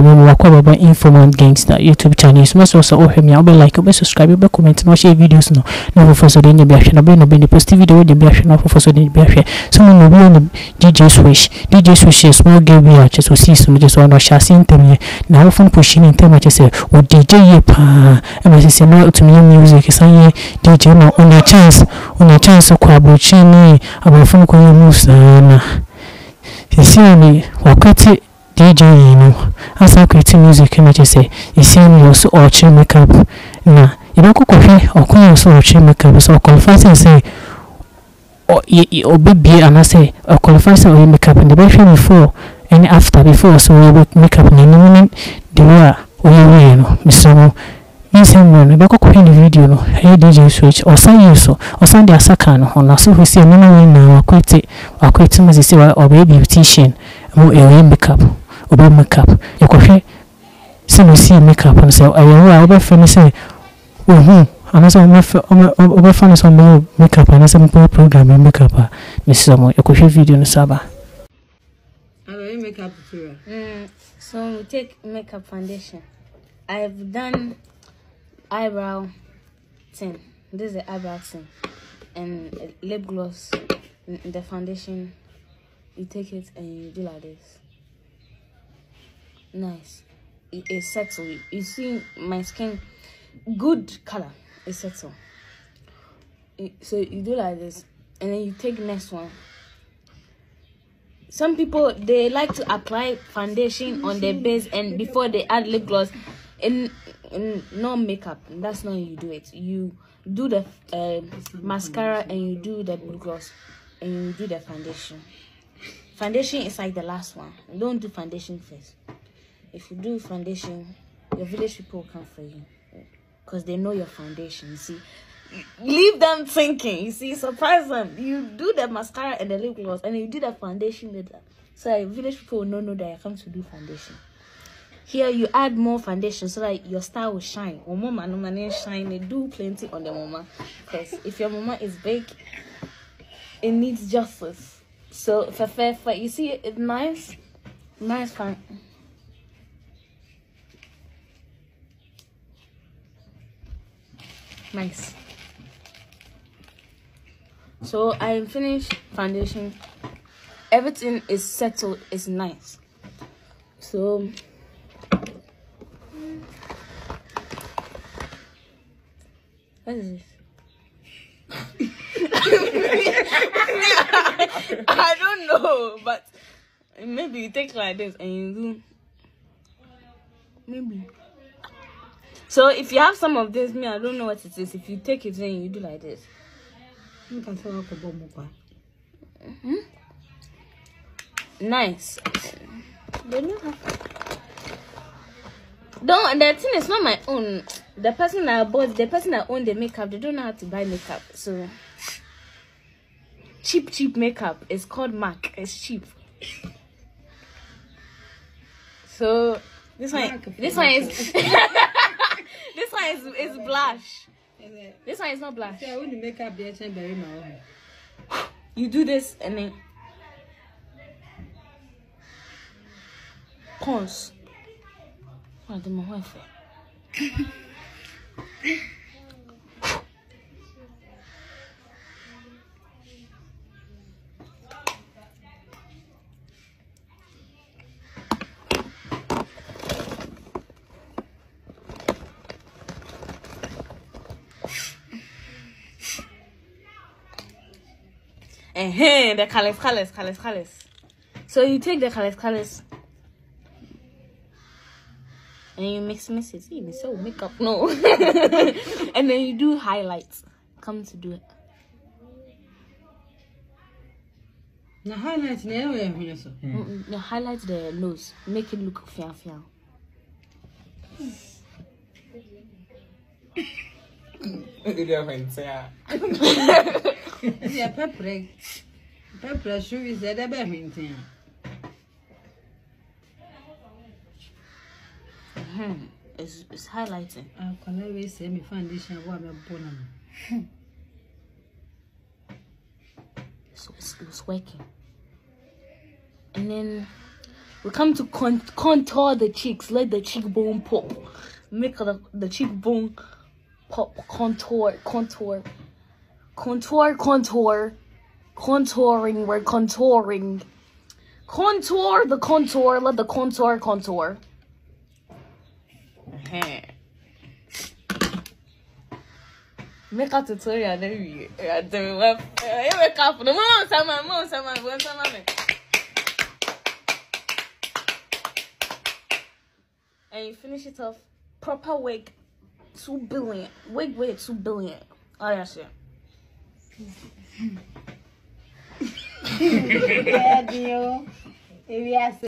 wɔ mu wakɔ baba informant gangster youtube channel. So mɛsɛ sɛ wohwɛ me a wobɛ like wobɛ subscribe wobɛ comment na wahyɛ videos no. Na foforɔ so de nya bi ahwɛ na bɛyɛ no bɛne post video wode bi ahwɛ na foforɔ so de nya bi ahwɛ sɛ mo no bi ne dj swish dj swish yɛ small game bi a kyɛ sɛ ɔsii so no kyɛ sɛ ɔno ɔhyɛ ase ntɛm yɛ na wofo no pɔhyi ne ntɛm a sɛ ɔdj yie paa ɛma sɛ na ɔtumi yɛ music san yɛ dj na ɔnya chance ɔnya chance kɔ aborɔkyerɛ ne aborɔfo no kɔyɛ mu saa na sisi a ne wakwete dj yi no asa akwete music na kyɛ sɛ sisi a ne yɛ so ɔkyerɛ makeup. Na yɛbɛkɔ kɔhwɛ ɔkwan a so ɔkyerɛ makeup sɛ ɔkɔlfa sɛ sɛ ɔbɛbie anaasɛ ɔkɔlfa sɛ ɔyɛ makeup no bɛhwɛ before ɛne after before sɛ ɔyɛ makeup. No anim ne de wo a ɔyɛ wieɛ no mesrɛ mo nsɛm no no bɛkɔ kɔhwɛ ne video no ɛyɛ dj switch ɔsan yi so ɔsan de asaka no ho na so hɔ si ɛno no wei na wakwete wakwete ma sisi ɔbɛyɛ beautician mu ɛyɛ makeup ɔbɛ makeup yɛkɔhwɛ sɛ na osi makeup no sɛ ɛyɛ wo a wobɛfrɛ no sɛ ohu anaasɛ wobɛfa no sɛ ɔbɛyɛ makeup anaasɛ mpɛ program yɛ makeup a mesrɛ mo yɛkɔhwɛ video no so aba makeup tutorial. Mm, so we take makeup foundation. I've done eyebrow thing. This is the eyebrow thing, and lip gloss. The foundation, you take it and you do like this. Nice. It, settle. You see my skin, good color. It settle. So you do like this, and then you take next one. Some people they like to apply foundation on their base and before they add lip gloss. In, in no makeup, that's not you do it. You do the uh, mascara and you do the lip gloss and you do the foundation. Foundation is like the last one. Don't do foundation first. If you do foundation, your village people will come for you because they know your foundation. You see, leave them thinking. You see, surprise them. You do the mascara and the lip gloss, and you do the foundation later. So village people will not know that you come to do foundation. Here you add more foundation so that your style will shine. Or mama no man eh, shine, they do plenty on the mama. Because if your mama is big, it needs justice. So for fair, for you see, it's nice, nice fun. Nice. So I am finished foundation. Everything is settled. It's nice. So what is this? I don't know, but maybe you take like this and you do maybe. So if you have some of this, me I don't know what it is. If you take it then you do like this. You can tell what about Mm-hmm. Nice. They don't have. Don't. The thing is not my own. The person that bought, the person that owned the makeup, they don't know how to buy makeup. So cheap, cheap makeup. It's called Mac. It's cheap. So this one, this one is, one is is blush. This one is not blush. Yeah, when you make up the time very now. You do this and then pause. What the my wife? uh the colors, colors, colors, colors. So you take the colors, colors, and you mix, mix it. See, so makeup, no. and then you do highlights. Come to do it. Now highlight now we have here so. Mm-mm, You highlight the nose, make it look Yeah, pepper. Pepper shoe is that ever hinting. Hmm. It's, it's highlighting. I can always say me foundation what I'm born. So it's, it was working. And then we come to con- contour the cheeks. Let the cheekbone pop. Make the, the cheekbone pop. Contour, contour, contour, contour, contouring. We're contouring. Contour the contour. Let the contour contour. Uh-huh. Make a tutorial then we are doing well. You wake up. No more, someone, more, someone, more, someone. And you finish it off. Proper wig, two billion. Wig, wig, two billion. Oh yeah, shit. É, Dio. Eu ia ser.